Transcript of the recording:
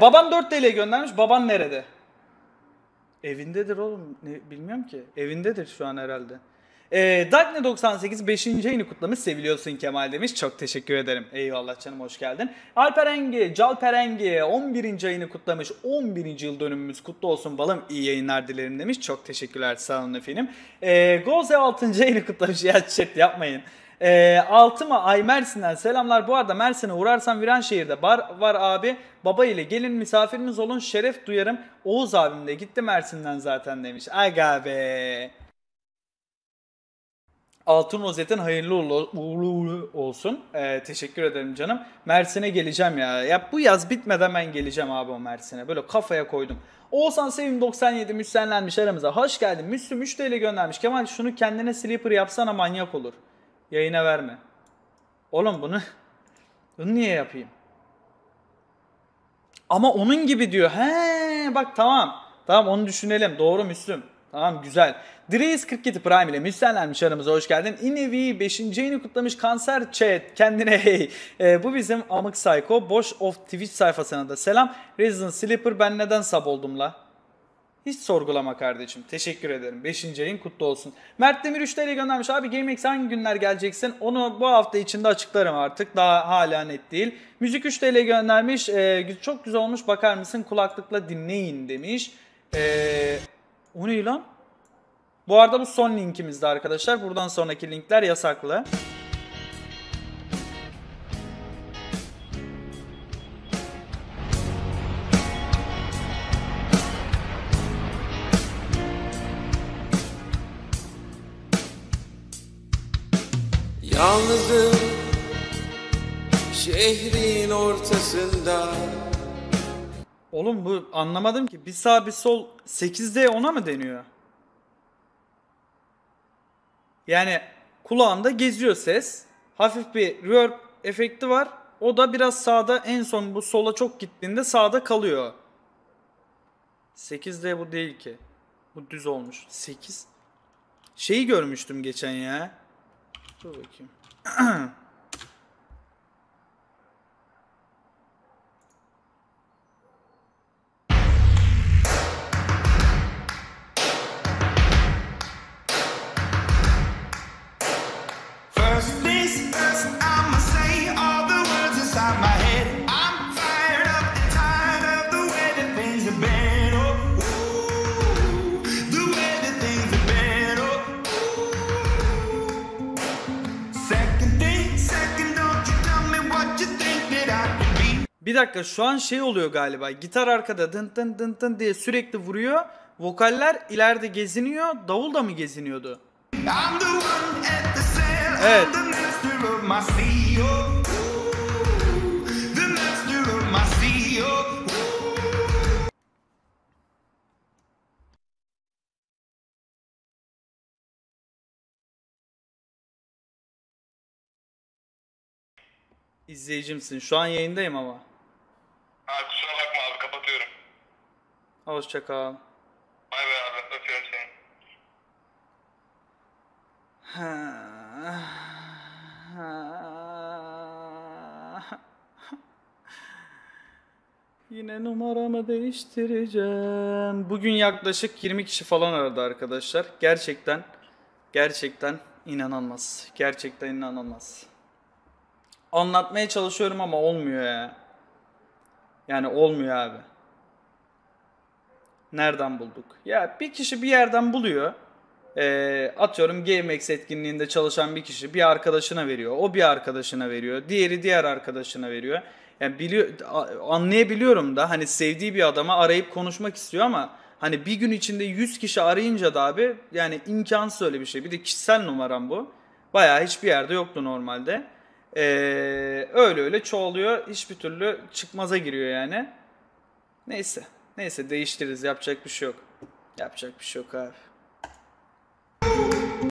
Baban 4 TL göndermiş. Baban nerede? Evindedir oğlum. Ne, bilmiyorum ki. Evindedir şu an herhalde. Ee, Darkne 98 5. yayını kutlamış. Seviliyorsun Kemal demiş. Çok teşekkür ederim. Eyvallah canım hoş geldin. Alper Engi, Calper Engi 11. yayını kutlamış. 11. yıl dönümümüz kutlu olsun balım. İyi yayınlar dilerim demiş. Çok teşekkürler sağ olun efendim. Ee, Goze 6. yayını kutlamış. Ya chat yapmayın. Ee, Altıma Ay Mersin'den selamlar. Bu arada Mersin'e uğrarsam Viranşehir'de bar var abi. Baba ile gelin misafiriniz olun. Şeref duyarım. Oğuz abim de gitti Mersin'den zaten demiş. Aga be. Altın rozetin hayırlı uğurlu, olsun. Ee, teşekkür ederim canım. Mersin'e geleceğim ya. Ya bu yaz bitmeden ben geleceğim abi o Mersin'e. Böyle kafaya koydum. Oğuzhan Sevim 97 müslenlenmiş aramıza. Hoş geldin. Müslüm 3 TL göndermiş. Kemal şunu kendine sleeper yapsana manyak olur. Yayına verme. Oğlum bunu bunu niye yapayım? Ama onun gibi diyor. He bak tamam. Tamam onu düşünelim. Doğru Müslüm. Tamam güzel. Dreis 47 Prime ile müslenlenmiş aramıza hoş geldin. Inevi 5. yayını kutlamış kanser chat kendine hey. Ee, bu bizim Amık Psycho. Boş of Twitch sayfasına da selam. Resident Sleeper ben neden sab oldum la? Hiç sorgulama kardeşim. Teşekkür ederim. 5. ayın kutlu olsun. Mert Demir 3 TL göndermiş. Abi GameX hangi günler geleceksin? Onu bu hafta içinde açıklarım artık. Daha hala net değil. Müzik 3 TL göndermiş. Ee, çok güzel olmuş. Bakar mısın? Kulaklıkla dinleyin demiş. Ee, o ne lan? Bu arada bu son linkimizde arkadaşlar. Buradan sonraki linkler yasaklı. Yalnızım şehrin ortasında Oğlum bu anlamadım ki. Bir sağ bir sol 8D ona mı deniyor? Yani kulağında geziyor ses. Hafif bir reverb efekti var. O da biraz sağda en son bu sola çok gittiğinde sağda kalıyor. 8D bu değil ki. Bu düz olmuş. 8. Şeyi görmüştüm geçen ya. что выйти. Bir dakika şu an şey oluyor galiba. Gitar arkada dın dın dın dın diye sürekli vuruyor. Vokaller ileride geziniyor. Davul da mı geziniyordu? Evet. İzleyicimsin. Şu an yayındayım ama. Hoşça kal. Bay bay abi öpüyorum seni. Yine numaramı değiştireceğim. Bugün yaklaşık 20 kişi falan aradı arkadaşlar. Gerçekten, gerçekten inanılmaz. Gerçekten inanılmaz. Anlatmaya çalışıyorum ama olmuyor ya. Yani olmuyor abi. Nereden bulduk? Ya bir kişi bir yerden buluyor. Ee, atıyorum GameX etkinliğinde çalışan bir kişi bir arkadaşına veriyor. O bir arkadaşına veriyor. Diğeri diğer arkadaşına veriyor. Yani biliyor anlayabiliyorum da hani sevdiği bir adama arayıp konuşmak istiyor ama hani bir gün içinde 100 kişi arayınca da abi yani imkansız öyle bir şey. Bir de kişisel numaram bu. Bayağı hiçbir yerde yoktu normalde. Ee, öyle öyle çoğalıyor. Hiçbir türlü çıkmaza giriyor yani. Neyse. Neyse değiştiririz. Yapacak bir şey yok. Yapacak bir şey yok abi.